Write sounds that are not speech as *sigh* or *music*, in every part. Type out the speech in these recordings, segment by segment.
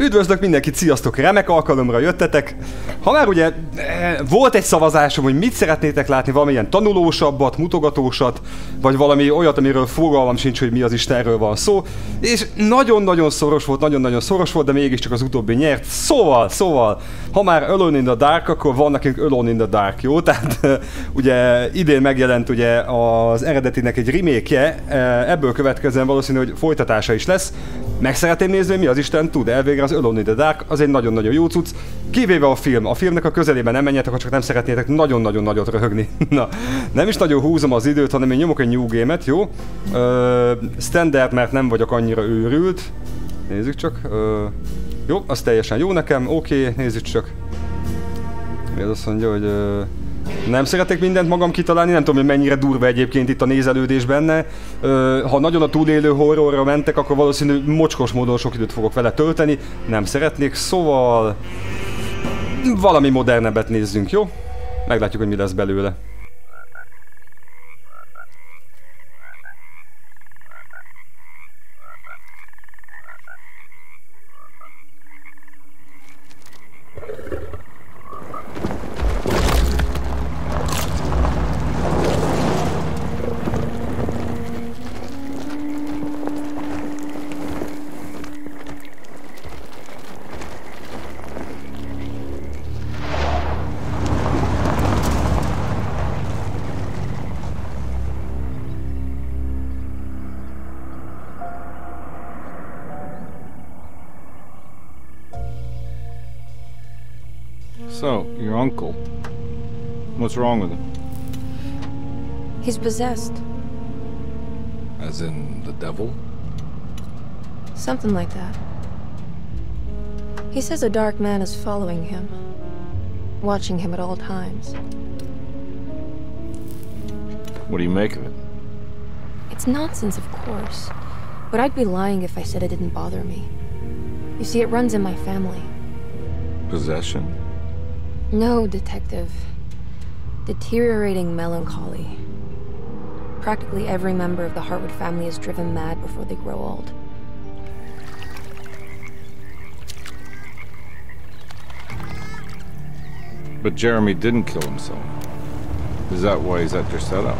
Üdvözlök mindenkit, sziasztok, remek alkalomra jöttetek. Ha már ugye eh, volt egy szavazásom, hogy mit szeretnétek látni, valamilyen tanulósabbat, mutogatósat, vagy valami olyat, amiről fogalmam sincs, hogy mi az Istenről van szó. És nagyon-nagyon szoros volt, nagyon-nagyon szoros volt, de mégiscsak az utóbbi nyert. Szóval, szóval, ha már Alone in the Dark, akkor van nekünk Alone in the Dark, jó? *laughs* Tehát eh, ugye idén megjelent ugye az eredetinek egy remake ebből következően valószínű, hogy folytatása is lesz. Meg szeretném nézni, mi az Isten tud. Elvégre az Alone in the Dark az egy nagyon-nagyon jó cucc. Kivéve a film. A filmnek a közelében nem menjetek, ha csak nem szeretnétek nagyon-nagyon nagyot röhögni. *laughs* Na, nem is nagyon húzom az időt, hanem én nyomok egy New Game-et, jó? Ö, standard, mert nem vagyok annyira őrült. Nézzük csak. Ö, jó, az teljesen jó nekem. Oké, okay, nézzük csak. Mi az azt mondja, hogy... Ö, nem szeretek mindent magam kitalálni, nem tudom, hogy mennyire durva egyébként itt a nézelődés benne. Ha nagyon a túlélő horrorra mentek, akkor valószínű mocskos módon sok időt fogok vele tölteni. Nem szeretnék, szóval... Valami modernebbet nézzünk, jó? Meglátjuk, hogy mi lesz belőle. Wrong with him? He's possessed. As in the devil? Something like that. He says a dark man is following him, watching him at all times. What do you make of it? It's nonsense, of course. But I'd be lying if I said it didn't bother me. You see, it runs in my family. Possession? No, Detective. Deteriorating melancholy. Practically every member of the Hartwood family is driven mad before they grow old. But Jeremy didn't kill himself. Is that why he's at your setup?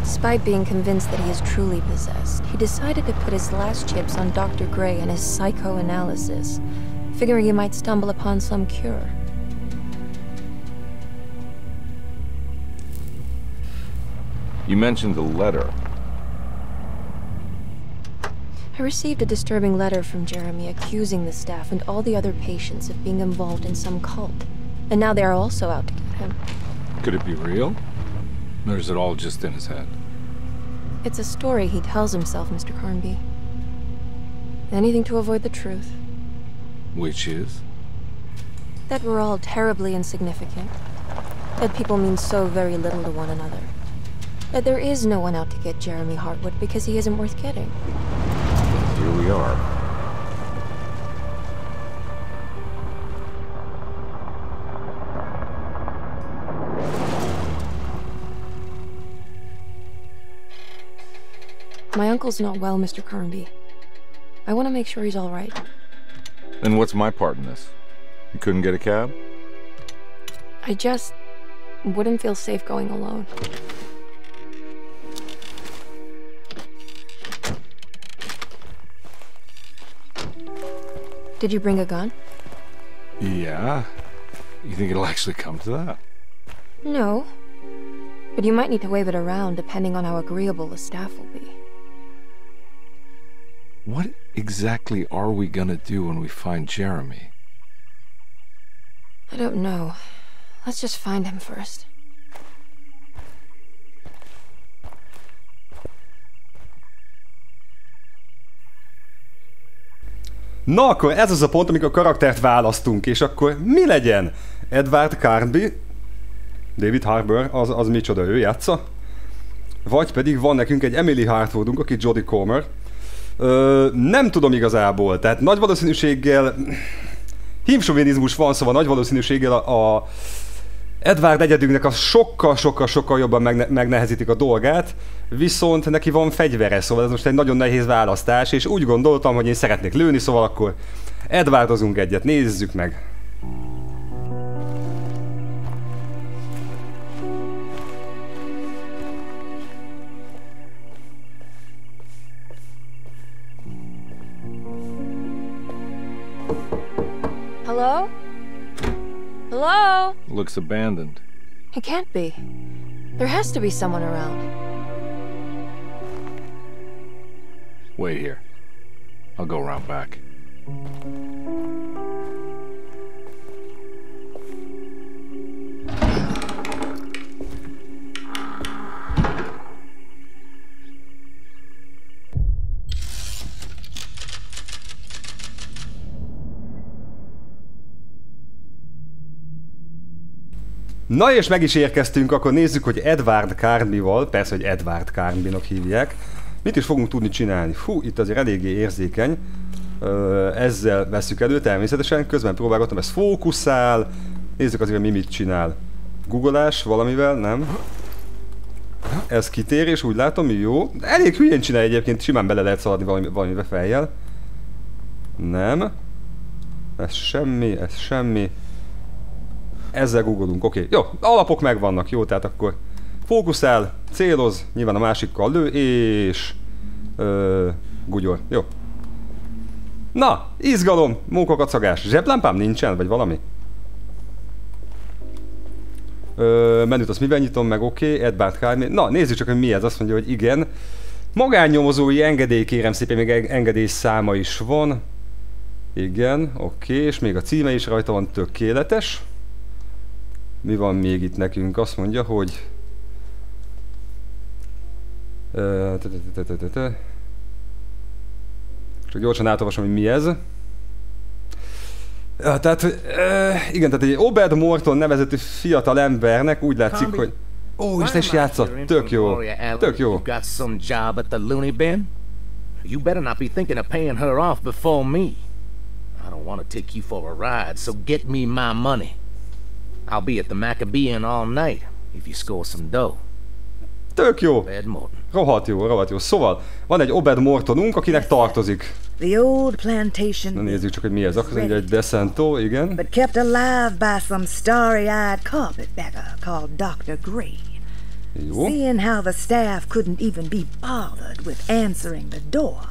Despite being convinced that he is truly possessed, he decided to put his last chips on Dr. Gray and his psychoanalysis figuring he might stumble upon some cure. You mentioned the letter. I received a disturbing letter from Jeremy accusing the staff and all the other patients of being involved in some cult. And now they are also out to get him. Could it be real? Or is it all just in his head? It's a story he tells himself, Mr. Carnby. Anything to avoid the truth. Which is? That we're all terribly insignificant. That people mean so very little to one another. That there is no one out to get Jeremy Hartwood because he isn't worth getting. Here we are. My uncle's not well, Mr. Carnby. I want to make sure he's all right. Then what's my part in this? You couldn't get a cab? I just wouldn't feel safe going alone. Did you bring a gun? Yeah. You think it'll actually come to that? No. But you might need to wave it around depending on how agreeable the staff will be. What exactly are we gonna do when we find Jeremy? I don't know. Let's just find him first. Na akkor ez az a pont, amikor a karaktert választunk, és akkor mi legyen? Edward Carnby, David Harbour, az, az micsoda, ő játsza? Vagy pedig van nekünk egy Emily Hartwoodunk, aki Jodie Comer, Ö, nem tudom igazából, tehát nagy valószínűséggel hívsovinizmus van, szóval nagy valószínűséggel a, a Edward egyedünknek a sokkal-sokkal-sokkal jobban megne- megnehezítik a dolgát, viszont neki van fegyvere, szóval ez most egy nagyon nehéz választás, és úgy gondoltam, hogy én szeretnék lőni, szóval akkor Edwardozunk egyet, nézzük meg. Hello? Hello? Looks abandoned. It can't be. There has to be someone around. Wait here. I'll go around back. Na és meg is érkeztünk, akkor nézzük, hogy Edward Carnby-val, persze, hogy Edward Carnby-nak hívják, mit is fogunk tudni csinálni. Fú, itt azért eléggé érzékeny. Ezzel veszük elő természetesen, közben próbálgatom, ez fókuszál. Nézzük azért, mi mit csinál. Googleás valamivel, nem? Ez kitérés, úgy látom, jó. Elég hülyén csinál egyébként, simán bele lehet szaladni valami, valamivel fejjel. Nem. Ez semmi, ez semmi. Ezzel googolunk, oké. Okay. Jó, alapok megvannak, jó, tehát akkor fókuszál, céloz, nyilván a másikkal lő, és... Ö, gugyol, jó. Na, izgalom, mókakacagás. Zseblámpám nincsen, vagy valami? Ö, menüt azt mivel nyitom meg, oké, okay. Edbart Kármi. Na, nézzük csak, hogy mi ez. Azt mondja, hogy igen. Magánnyomozói engedély, kérem szépen, még engedély száma is van. Igen, oké, okay. és még a címe is rajta van, tökéletes. Mi van még itt nekünk? Azt mondja, hogy... Csak gyorsan átolvasom, hogy mi ez. Ja, tehát, igen, tehát egy Obed Morton nevezetű fiatal embernek úgy látszik, hogy... Ó, és te is játszott. Tök jó. Tök jó. got some job at the loony bin? You better not be thinking of paying her off before me. I don't want to take you for a ride, so get me my money. I'll be at the Maccabean all night if you score some dough. Tök jó. Ed Morton. Rohadt jó, rohadt jó. Szóval, van egy Obed Mortonunk, akinek tartozik. The old plantation. Na nézzük csak, hogy mi ez. Akkor mondja, egy Decento, igen. But kept alive by some starry-eyed carpetbagger called Dr. Gray. Jó. Seeing how the staff couldn't even be bothered with answering the door,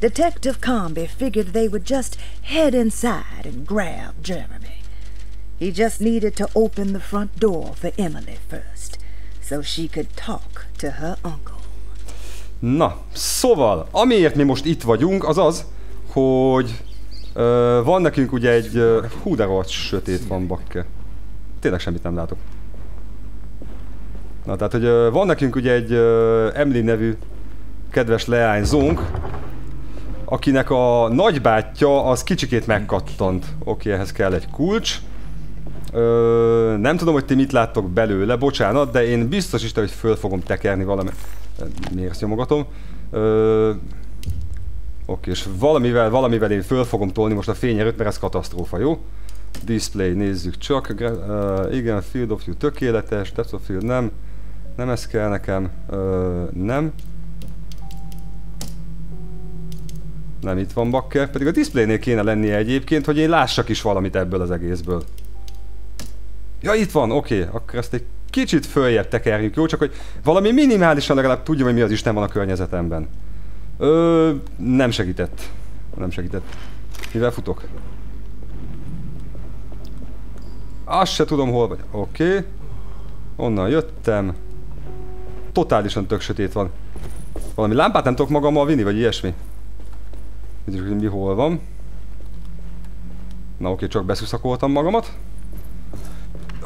Detective Comby figured they would just head inside and grab Jeremy. He just needed to open the front door for Emily first, so she could talk to her uncle. Na, szóval, amiért mi most itt vagyunk, az az, hogy ö, van nekünk ugye egy... Ö, hú, de rohadt sötét van, bakke. Tényleg semmit nem látok. Na, tehát, hogy ö, van nekünk ugye egy ö, Emily nevű kedves leányzónk, akinek a nagybátyja az kicsikét megkattant. Oké, ehhez kell egy kulcs. Ö, nem tudom, hogy ti mit láttok belőle, bocsánat, de én biztos is, hogy föl fogom tekerni valami... Miért ezt nyomogatom? Ö, Oké, és valamivel, valamivel én föl fogom tolni most a fényerőt, mert ez katasztrófa, jó? Display, nézzük csak. Uh, igen, Field of View tökéletes, Depth of Field nem. Nem ez kell nekem. Uh, nem. Nem itt van bakker, pedig a displaynél kéne lennie egyébként, hogy én lássak is valamit ebből az egészből. Ja, itt van, oké, okay. akkor ezt egy kicsit följebb tekerjük, jó? Csak hogy valami minimálisan legalább tudja, hogy mi az Isten van a környezetemben. Ö, nem segített. Nem segített. Mivel futok? Azt se tudom hol vagy. Oké. Okay. Onnan jöttem. Totálisan tök sötét van. Valami lámpát nem tudok magammal vinni, vagy ilyesmi? Nézzük, hogy mi hol van. Na oké, okay, csak beszuszakoltam magamat.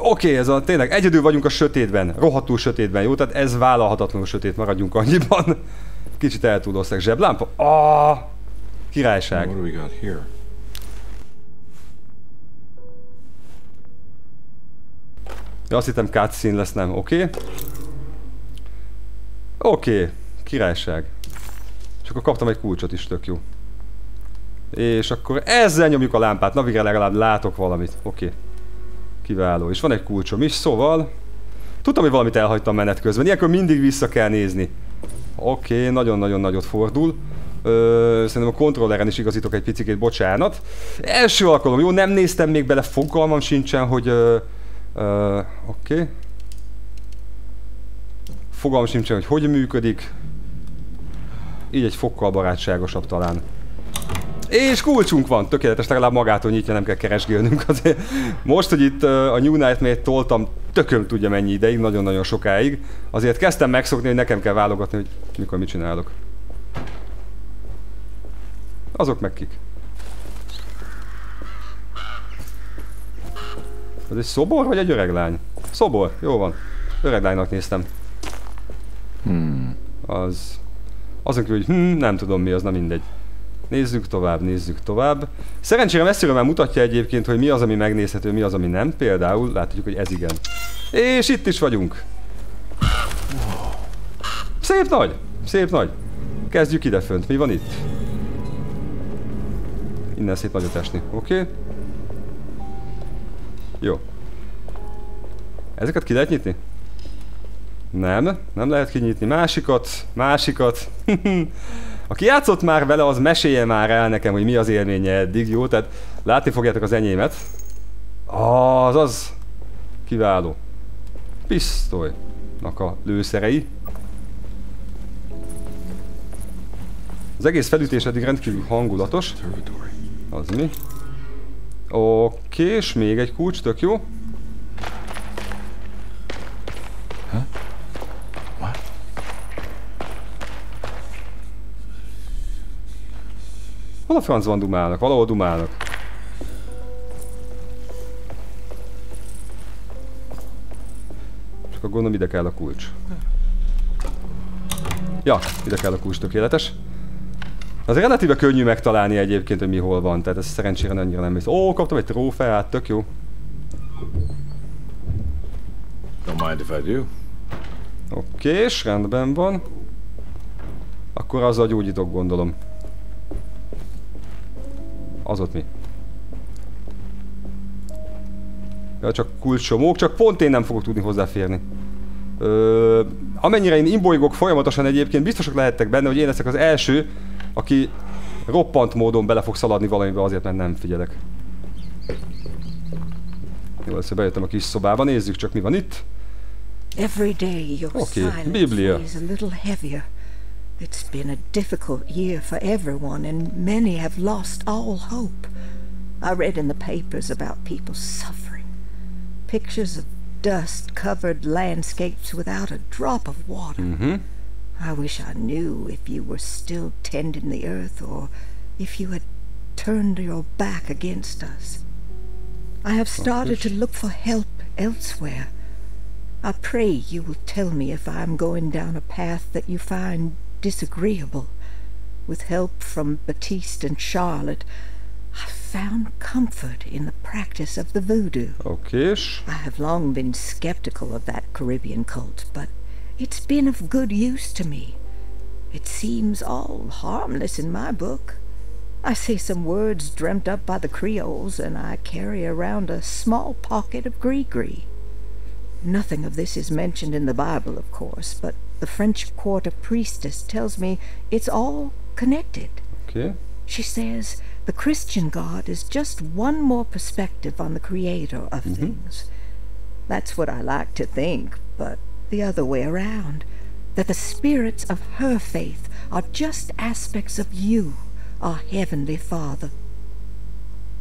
Oké, okay, ez a tényleg egyedül vagyunk a sötétben, rohadtul sötétben, jó? Tehát ez vállalhatatlanul sötét, maradjunk annyiban. *laughs* Kicsit eltúloztak. Zseblámpa? Ah, királyság. What do we got here? Ja, azt hittem cutscene lesz, nem. Oké. Okay. Oké, okay. királyság. És akkor kaptam egy kulcsot is, tök jó. És akkor ezzel nyomjuk a lámpát. Na végre legalább látok valamit. Oké. Okay. Kiváló. És van egy kulcsom is, szóval... Tudtam, hogy valamit elhagytam menet közben. Ilyenkor mindig vissza kell nézni. Oké, okay, nagyon-nagyon nagyot fordul. Ö, szerintem a kontrolleren is igazítok egy picit, bocsánat. Első alkalom, jó, nem néztem még bele, fogalmam sincsen, hogy... Oké. Okay. Fogalmam sincsen, hogy hogy működik. Így egy fokkal barátságosabb talán. És kulcsunk van, tökéletes, legalább magától nyitja, nem kell keresgélnünk azért. Most, hogy itt a New Nightmare-t toltam, tököm tudja mennyi ideig, nagyon-nagyon sokáig. Azért kezdtem megszokni, hogy nekem kell válogatni, hogy mikor mit csinálok. Azok meg kik. Ez egy szobor, vagy egy öreg lány? Szobor, jó van. Öreg lánynak néztem. Hmm. Az... Azon kívül, hogy hm, nem tudom mi az, na mindegy. Nézzük tovább, nézzük tovább. Szerencsére messziről már mutatja egyébként, hogy mi az, ami megnézhető, mi az, ami nem. Például látjuk, hogy ez igen. És itt is vagyunk. Szép nagy, szép nagy. Kezdjük ide fönt. Mi van itt? Innen szép nagyot esni. Oké. Okay. Jó. Ezeket ki lehet nyitni? Nem, nem lehet kinyitni. Másikat, másikat. *laughs* Aki játszott már vele, az mesélje már el nekem, hogy mi az élménye eddig, jó? Tehát látni fogjátok az enyémet. Az az. Kiváló. Pisztolynak a lőszerei. Az egész felütés eddig rendkívül hangulatos. Az mi? Oké, és még egy kulcs, tök jó. Hol a francban dumálnak? Valahol dumálnak. Csak a gondolom ide kell a kulcs. Ja, ide kell a kulcs, tökéletes. Az relatíve könnyű megtalálni egyébként, hogy mi hol van, tehát ez szerencsére annyira nem visz. Ó, kaptam egy trófeát, tök jó. Don't mind if I do. Oké, és rendben van. Akkor azzal gyógyítok, gondolom. Az ott mi? Ja, csak kulcsomók, csak pont én nem fogok tudni hozzáférni. Ö, amennyire én imbolygok folyamatosan egyébként, biztosak lehettek benne, hogy én leszek az első, aki roppant módon bele fog szaladni valamibe azért, mert nem figyelek. Jó, először bejöttem a kis szobába, nézzük csak mi van itt. Your Okay, Biblia. It's been a difficult year for everyone, and many have lost all hope. I read in the papers about people suffering. Pictures of dust covered landscapes without a drop of water. Mm -hmm. I wish I knew if you were still tending the earth or if you had turned your back against us. I have started to look for help elsewhere. I pray you will tell me if I am going down a path that you find disagreeable. With help from Baptiste and Charlotte, I found comfort in the practice of the voodoo. Okés. I have long been skeptical of that Caribbean cult, but it's been of good use to me. It seems all harmless in my book. I say some words dreamt up by the Creoles, and I carry around a small pocket of gree-gree. Nothing of this is mentioned in the Bible, of course, but the French quarter priestess tells me it's all connected. Oké. She says the Christian God is just one more perspective on the creator of mm-hmm. things. That's what I like to think, but the other way around. That the spirits of her faith are just aspects of you, our Heavenly Father.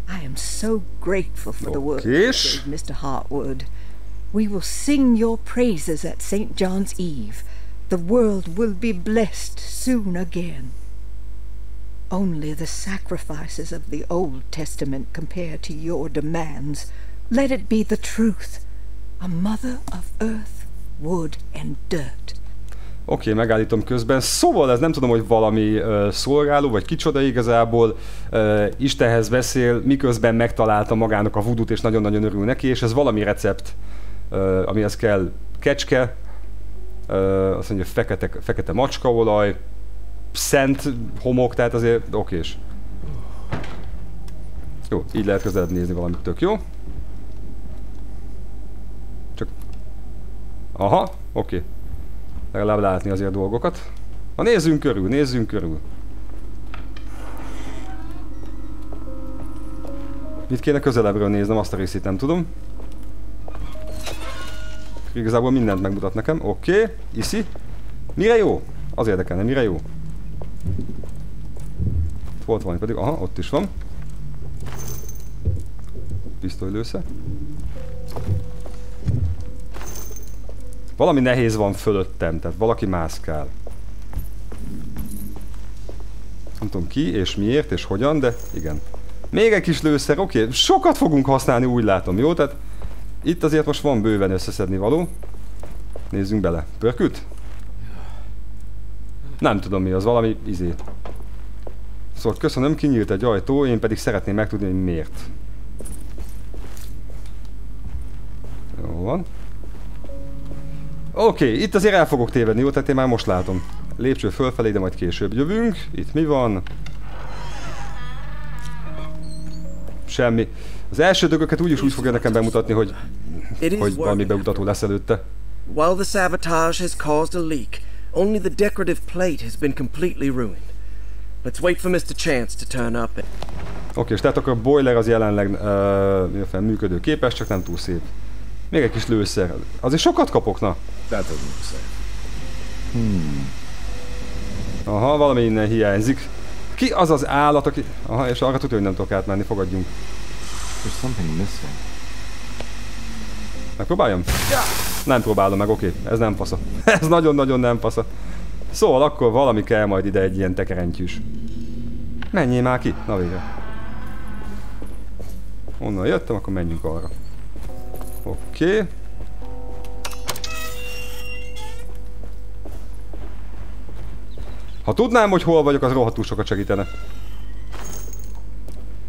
I am so grateful for the work Mr. Hartwood. We will sing your praises at St. John's Eve. The world will be blessed soon again. Only the sacrifices of the Old Testament compare to your demands. Let it be the truth. A mother of earth, wood, and dirt. Oké, megállítom közben. Szóval ez nem tudom, hogy valami uh, szolgáló, vagy kicsoda igazából uh, Istenhez beszél, miközben megtalálta magának a vudut, és nagyon-nagyon örül neki, és ez valami recept, uh, amihez kell kecske, azt mondja fekete, fekete macskaolaj, szent homok, tehát azért okés. Jó, így lehet közelebb nézni valamit tök jó. Aha, oké. Legalább látni azért dolgokat. Na nézzünk körül, nézzünk körül. Mit kéne közelebbről néznem, azt a részét nem tudom. Igazából mindent megmutat nekem. Oké, okay. iszi. Mire jó? Az érdekelne, mire jó? Volt valami pedig, aha, ott is van. Pisztolylősze. Valami nehéz van fölöttem, tehát valaki mászkál. Nem tudom ki, és miért, és hogyan, de igen. Még egy kis lőszer, oké, okay. sokat fogunk használni, úgy látom, jó? Tehát itt azért most van bőven összeszedni való. Nézzünk bele. Pörkült? Nem tudom mi az, valami izé. Szóval köszönöm, kinyílt egy ajtó, én pedig szeretném megtudni, hogy miért. Jó van. Oké, okay, itt azért el fogok tévedni, jó? Tehát én már most látom. Lépcső fölfelé, de majd később jövünk. Itt mi van? Semmi. Az első dögöket úgyis úgy fogja nekem bemutatni, hogy, hogy valami bemutató lesz előtte. While the sabotage has caused a leak, only the decorative plate has been completely ruined. Let's wait for Mr. Chance to turn up. Oké, okay, és tehát akkor a boiler az jelenleg uh, működő képes, csak nem túl szép. Még egy kis lőszer. Azért sokat kapok, na. That doesn't say. Hmm. Aha, valami innen hiányzik. Ki az az állat, aki... Aha, és arra tudja, hogy nem tudok átmenni, fogadjunk. There's something missing. Megpróbáljam? Nem próbálom meg, oké. Okay. Ez nem fasza. *laughs* Ez nagyon-nagyon nem fasza. Szóval akkor valami kell majd ide egy ilyen tekerentyűs. Menjél már ki. Na végre. Onnan jöttem, akkor menjünk arra. Oké. Okay. Ha tudnám, hogy hol vagyok, az rohadtul sokat segítene.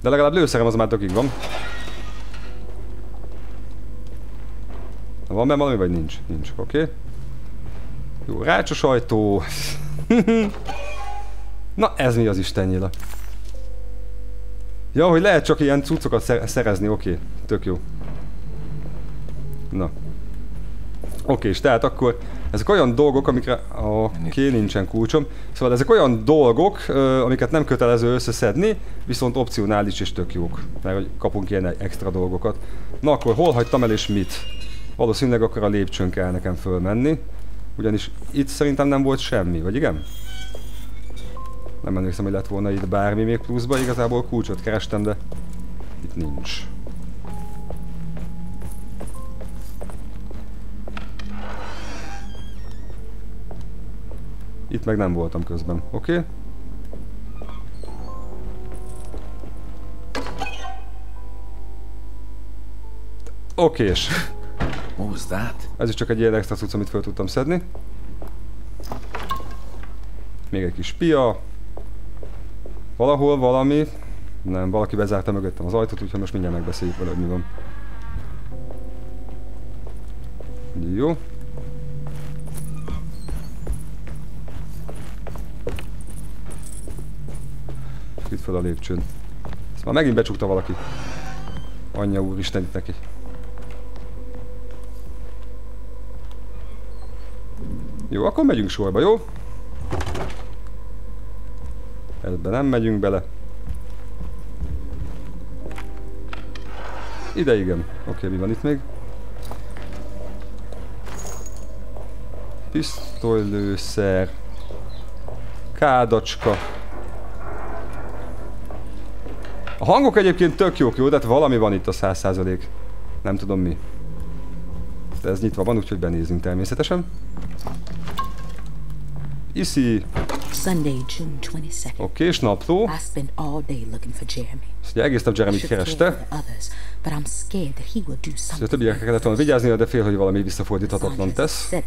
De legalább lőszerem az már tökig van. Van benne valami, vagy nincs? Nincs, oké. Okay. Jó, rácsos ajtó. *laughs* Na, ez mi az Isten nyila? Ja, hogy lehet csak ilyen cuccokat szerezni, oké. Okay. Tök jó. Na. Oké, és tehát akkor ezek olyan dolgok, amikre... Oké, okay, nincsen kulcsom. Szóval ezek olyan dolgok, amiket nem kötelező összeszedni, viszont opcionális és tök jók. Mert hogy kapunk ilyen extra dolgokat. Na akkor hol hagytam el és mit? Valószínűleg akkor a lépcsőn kell nekem fölmenni. Ugyanis itt szerintem nem volt semmi, vagy igen? Nem emlékszem, hogy lett volna itt bármi még pluszba, igazából kulcsot kerestem, de itt nincs. Itt meg nem voltam közben, oké? Okay? Okés. Was that? Ez is csak egy ilyen extra cucc, amit fel tudtam szedni. Még egy kis pia. Valahol valami. Nem, valaki bezárta mögöttem az ajtót, úgyhogy most mindjárt megbeszéljük vele, hogy mi van. Jó. Itt fel a lépcsőn. Ezt már megint becsukta valaki. Anyja úristen itt neki. Jó, akkor megyünk sorba, jó? Ebbe nem megyünk bele. Ide igen. Oké, mi van itt még? Pisztolylőszer. Kádacska. A hangok egyébként tök jók, jó? Tehát valami van itt a 100%. Nem tudom mi. De ez nyitva van, úgyhogy benézünk természetesen. Iszi. Sunday, June 22nd. Oké, és napló. I spent all day looking for Jeremy. Ugye egész nap Jeremy kereste. A többiekre kellett volna vigyázni, de fél, hogy valami visszafordíthatatlan tesz. Oké,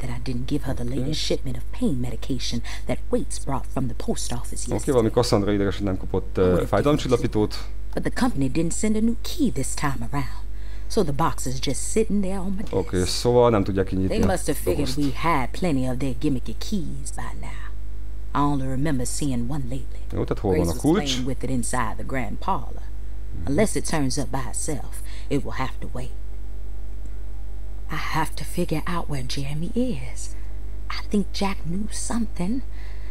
okay, valami Cassandra ideges, hogy nem kapott uh, fájdalomcsillapítót. But the company didn't send a new key this time around. So the box is just sitting there on my desk. Oké, okay, szóval nem tudják kinyitni They must have figured we had plenty of their gimmicky keys by now. I only remember seeing one lately. Jó, tehát hol van a kulcs? with it inside the grand parlor. Unless it turns up by itself, it will have to wait. I have to figure out where Jeremy is. I think Jack knew something.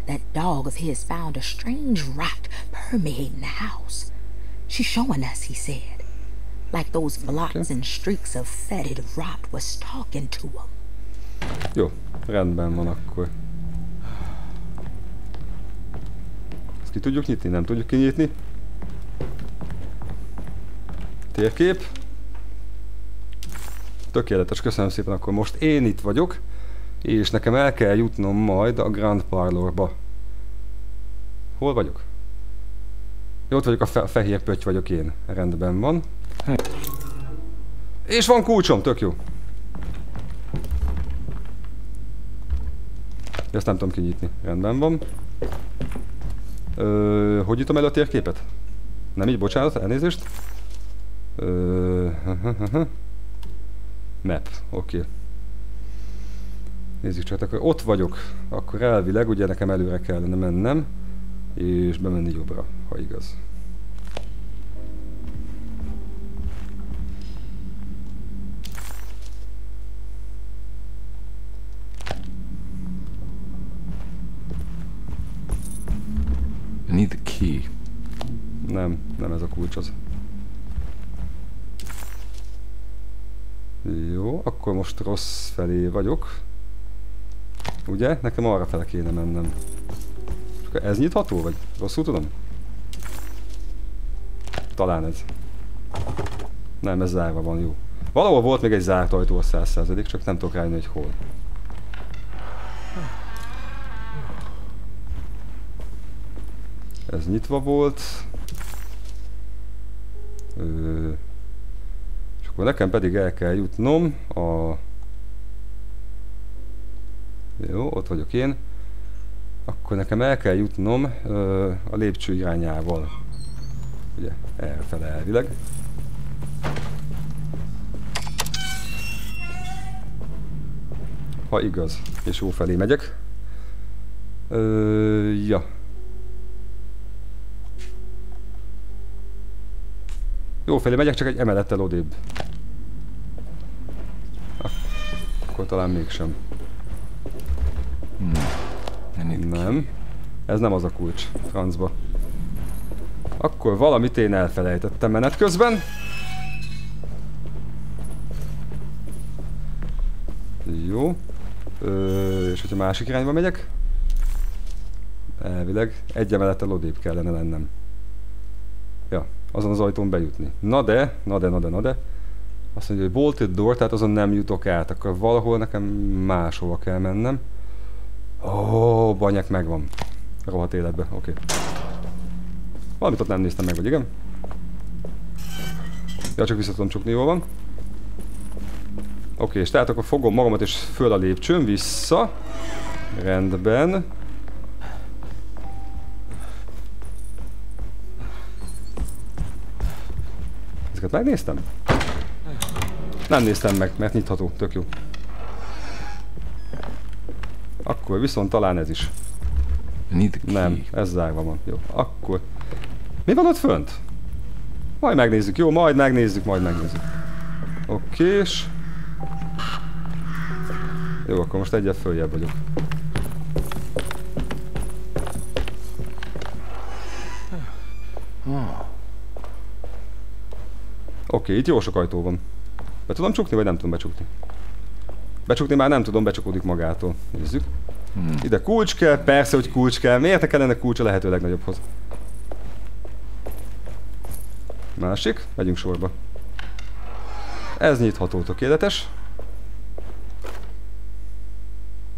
That dog of his found a strange rot permeating the house. She's showing us, he said. Like those blots and streaks of fetid rot was talking to him. Jó, rendben van akkor. Ki tudjuk nyitni? Nem tudjuk kinyitni. Térkép. Tökéletes, köszönöm szépen, akkor most én itt vagyok, és nekem el kell jutnom majd a Grand Parlorba. Hol vagyok? Jó, ott vagyok, a, fe fehér pötty vagyok én. Rendben van. És van kulcsom, tök jó. Ezt nem tudom kinyitni. Rendben van. Ö, hogy jutom el a térképet? Nem így, bocsánat, elnézést. Ö, Map, oké. Okay. Nézzük csak, akkor ott vagyok, akkor elvileg ugye nekem előre kellene mennem, és bemenni jobbra, ha igaz. Need key. Nem, nem ez a az. Jó, akkor most rossz felé vagyok. Ugye? Nekem arra fele kéne mennem. És ez nyitható, vagy rosszul tudom? Talán ez. Nem, ez zárva van, jó. Valahol volt még egy zárt ajtó a 100%, csak nem tudok rájönni, hogy hol. Ez nyitva volt. Ö, és akkor nekem pedig el kell jutnom a... Jó, ott vagyok én. Akkor nekem el kell jutnom ö, a lépcső irányával. Ugye, elfele elvileg. Ha igaz, és jó felé megyek. Ö, ja. Jó felé megyek, csak egy emelettel odébb. Akkor talán mégsem. Key. Nem. Ez nem az a kulcs, francba. Akkor valamit én elfelejtettem menet közben. Jó. Ö, és hogyha másik irányba megyek? Elvileg egy emelettel odébb kellene lennem. Ja, azon az ajtón bejutni. Na de, na de, na de, na de. Azt mondja, hogy bolted door, tehát azon nem jutok át, akkor valahol nekem máshova kell mennem. Ó, oh, banyek megvan. Rohadt életbe, oké. Okay. Valamit ott nem néztem meg, vagy igen? Ja, csak vissza tudom csukni, jól van. Oké, okay, és tehát akkor fogom magamat és föl a lépcsőn, vissza. Rendben. Ezeket megnéztem? Nem néztem meg, mert nyitható, tök jó. Akkor viszont talán ez is. I need the key. Nem, ez zárva van. Jó, akkor... Mi van ott fönt? Majd megnézzük, jó? Majd megnézzük, majd megnézzük. Okés. Jó, akkor most egyet följebb vagyok. Oké, itt jó sok ajtó van. Be tudom csukni, vagy nem tudom becsukni? Becsukni már nem tudom, becsukódik magától. Nézzük. Hmm. Ide kulcs kell, persze, hogy kulcs kell. Miért ne kellene kulcs a lehető legnagyobbhoz? Másik, megyünk sorba. Ez nyitható, tökéletes.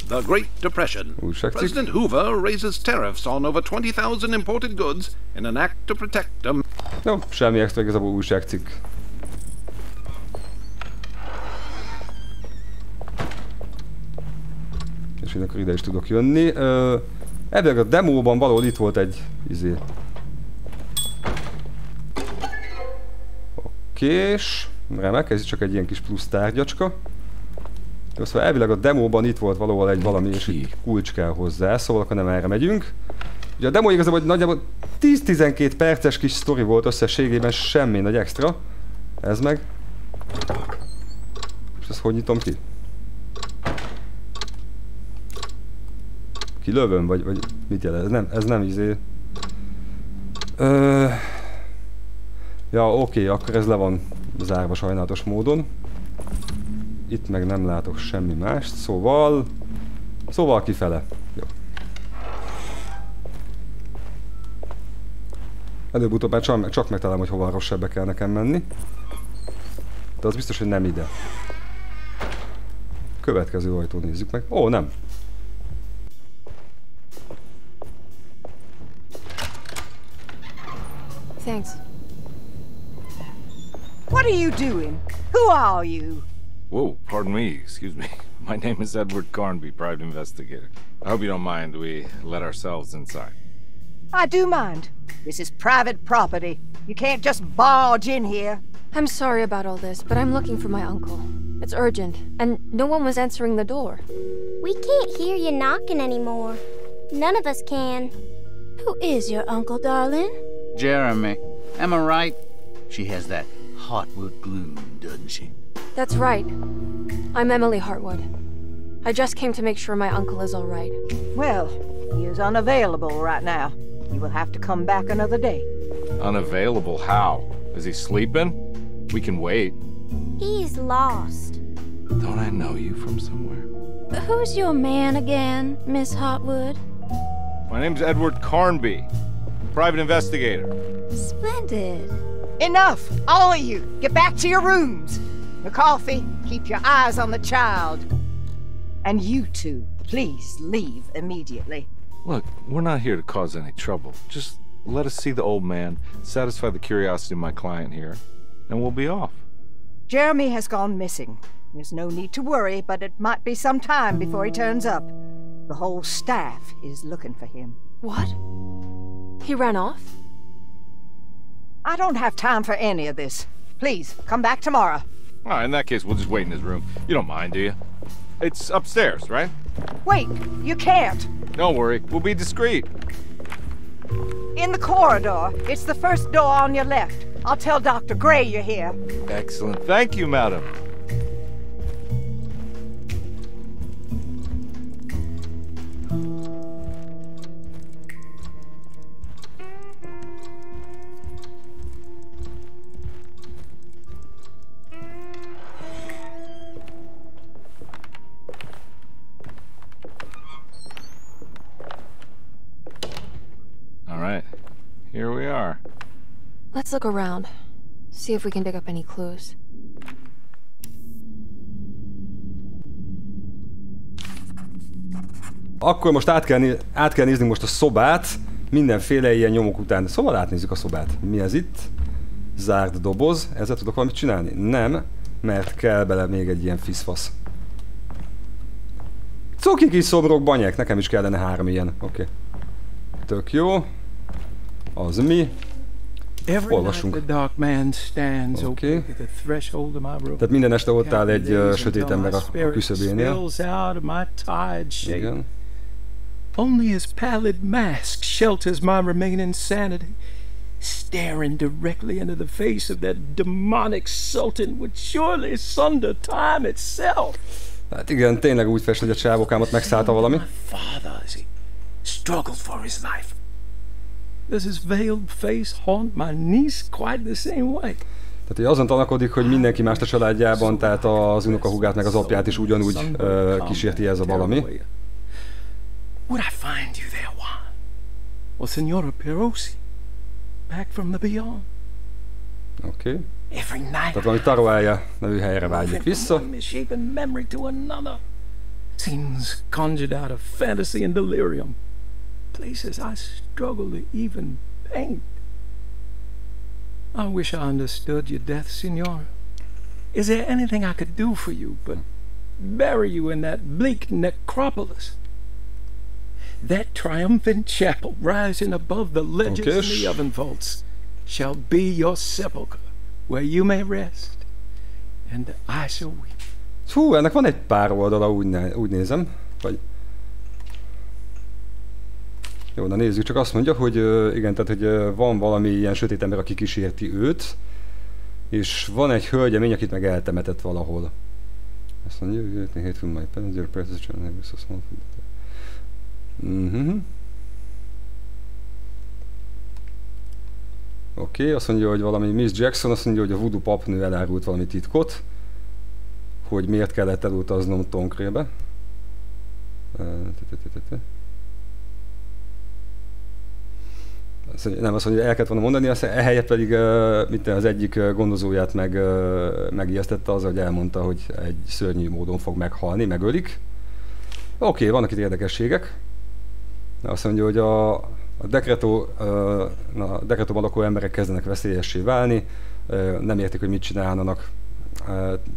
The Great Depression. President Hoover raises tariffs on over 20,000 imported goods in an act to protect them. Jó, semmi extra igazából újságcikk. És én akkor ide is tudok jönni. Ö, Ebben a demóban valahol itt volt egy izé. Okés. Remek, ez csak egy ilyen kis plusz tárgyacska. Jó, szóval elvileg a demóban itt volt valahol egy valami, és itt kulcs kell hozzá, szóval akkor nem erre megyünk. Ugye a demo igazából nagyjából 10-12 perces kis sztori volt összességében, semmi nagy extra. Ez meg. És ezt hogy nyitom ki? Kilövöm, vagy, vagy mit jelent? Ez nem, ez nem izé... Ö... Ja, oké, akkor ez le van zárva sajnálatos módon. Itt meg nem látok semmi mást, szóval... Szóval kifele. Jó. Előbb-utóbb már csak, csak megtalálom, hogy hova rosszabbbe kell nekem menni. De az biztos, hogy nem ide. Következő ajtó nézzük meg. Ó, nem. Thanks. What are you doing? Who are you? Whoa, pardon me, excuse me. *laughs* My name is Edward Carnby, private investigator. I hope you don't mind we let ourselves inside. I do mind. This is private property. You can't just barge in here. I'm sorry about all this, but I'm looking for my uncle. It's urgent, and no one was answering the door. We can't hear you knocking anymore. None of us can. Who is your uncle, darling? Jeremy. Am I right? She has that Heartwood gloom, doesn't she? That's right. I'm Emily Hartwood. I just came to make sure my uncle is all right. Well, he is unavailable right now. You will have to come back another day. Unavailable how? Is he sleeping? We can wait. He's lost. Don't I know you from somewhere? Who's your man again, Miss Hartwood? My name's Edward Carnby, private investigator. Splendid. Enough! All of you! Get back to your rooms! McCarthy, keep your eyes on the child. And you two, please leave immediately. Look, we're not here to cause any trouble. Just let us see the old man, satisfy the curiosity of my client here, and we'll be off. Jeremy has gone missing. There's no need to worry, but it might be some time before he turns up. The whole staff is looking for him. What? He ran off? I don't have time for any of this. Please, come back tomorrow. All right, in that case, we'll just wait in his room. You don't mind, do you? It's upstairs, right? Wait, you can't. Don't worry, we'll be discreet. In the corridor. It's the first door on your left. I'll tell Dr. Gray you're here. Excellent. Thank you, madam. Let's look around. See if we can dig up any clues. Akkor most át kell, át kell néznünk most a szobát, mindenféle ilyen nyomok után. Szóval átnézzük a szobát. Mi ez itt? Zárt doboz. Ezzel tudok valamit csinálni? Nem, mert kell bele még egy ilyen fiszfasz. Cuki kis szobrok, banyek, nekem is kellene három ilyen. Oké. Okay. Tök jó. Az mi? Olvassunk. Okay. Tehát minden este ott áll egy days sötét ember a, küszöbénél. Igen. Only his pallid mask shelters my remaining sanity. Staring directly into the face of that demonic sultan would surely sunder time itself. Hát igen, tényleg úgy fest, hogy a csávokámat megszállta valami. My father, struggled for his life. Does his veiled face haunt my niece quite the same way? Tehát hogy azon tanakodik, hogy mindenki mást a családjában, tehát az unokahúgát meg az apját is ugyanúgy ö, kísérti ez a valami. Would I find you there, Juan? Or Senora Perosi? Back from the beyond? Oké. Okay. Every night Tehát valami Taroája nevű helyre from vissza. Scenes conjured out of fantasy and delirium. Places I struggle to even paint. I wish I understood your death, Senora. Is there anything I could do for you but bury you in that bleak necropolis? That triumphant chapel rising above the ledges Okay. the oven vaults shall be your sepulchre, where you may rest, and I shall weep. Hú, ennek van egy pár oldala, úgy, ne, úgy nézem. Vagy... Jó, na nézzük, csak azt mondja, hogy igen, tehát hogy van valami ilyen sötét ember, aki kísérti őt, és van egy hölgyemény, akit meg eltemetett valahol. Azt mondja, hogy jöhetni hétfőn my parents, your. Mhm. Oké, azt mondja, hogy valami Miss Jackson azt mondja, hogy a voodoo papnő elárult valami titkot, hogy miért kellett elutaznom Tonkrébe. Nem azt mondja, hogy el kellett volna mondani, azt ehelyett pedig mit az egyik gondozóját meg, megijesztette az, hogy elmondta, hogy egy szörnyű módon fog meghalni, megölik. Oké, okay, vannak itt érdekességek. Azt mondja, hogy a, a dekretó, a dekretóban lakó emberek kezdenek veszélyessé válni, nem értik, hogy mit csinálnak.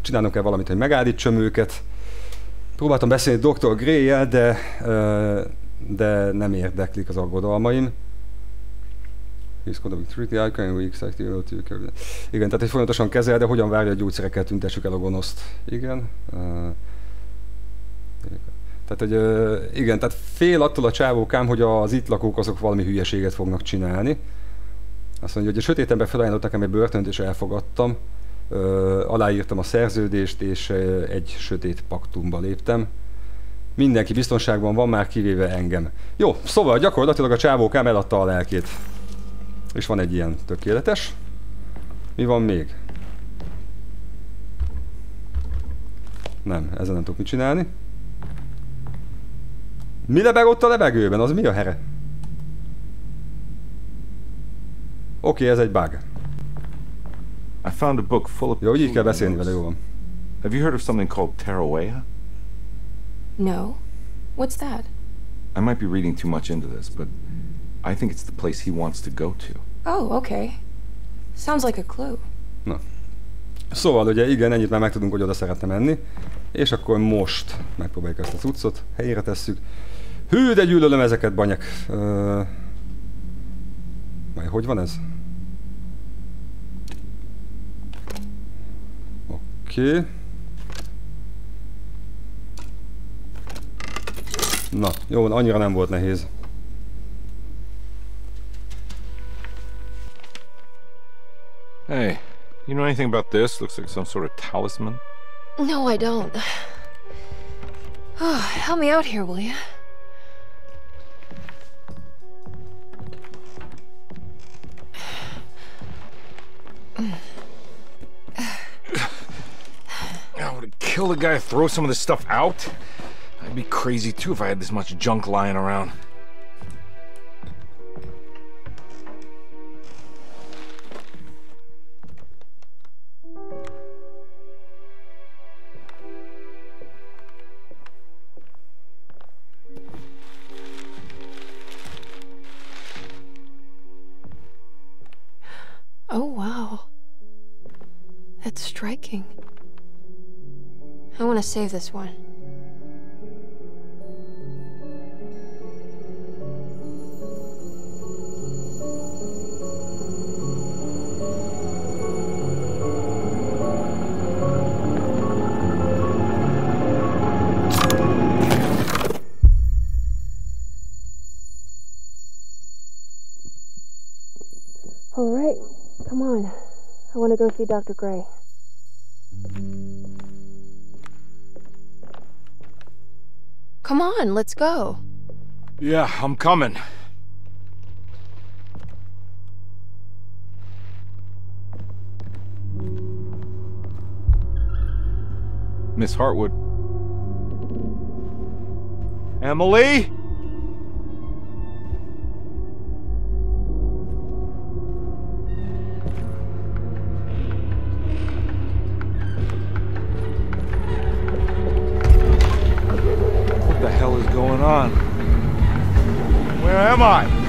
Csinálnunk kell valamit, hogy megállítsam őket. Próbáltam beszélni Dr. gray de, de nem érdeklik az aggodalmaim. Conducting treaty icon, you to Igen, tehát egy folyamatosan kezel, de hogyan várja a gyógyszerekkel tüntessük el a gonoszt. Igen. Uh, tehát, hogy uh, igen, tehát fél attól a csávókám, hogy az itt lakók azok valami hülyeséget fognak csinálni. Azt mondja, hogy a sötétemben felajánlott nekem egy börtönt, és elfogadtam. Uh, aláírtam a szerződést, és uh, egy sötét paktumba léptem. Mindenki biztonságban van már, kivéve engem. Jó, szóval gyakorlatilag a csávókám eladta a lelkét. És van egy ilyen tökéletes. Mi van még? Nem, ezzel nem tudok mit csinálni. Mi lebeg ott a levegőben? Az mi a here? Oké, okay, ez egy bug. I found a book full of Jó, így kell beszélni vele, jó van. Have you heard of something called Tarawea? No. What's that? I might be reading too much into this, but I think it's the place he wants to go to. Oh, okay. Sounds like a clue. Na. Szóval ugye igen, ennyit már megtudunk, hogy oda szeretne menni. És akkor most megpróbáljuk ezt a cuccot, helyére tesszük. Hű, de gyűlölöm ezeket, banyek. Uh, hogy van ez? Oké. Okay. Na, jó, annyira nem volt nehéz. Hey, you know anything about this? Looks like some sort of talisman. No, I don't. *sighs* Oh, help me out here, will you? I would kill the guy throw some of this stuff out. I'd be crazy too if I had this much junk lying around. To save this one. All right, come on. I want to go see Dr. Gray. Come on, let's go. Yeah, I'm coming. Miss Hartwood. Emily? On. Where am I?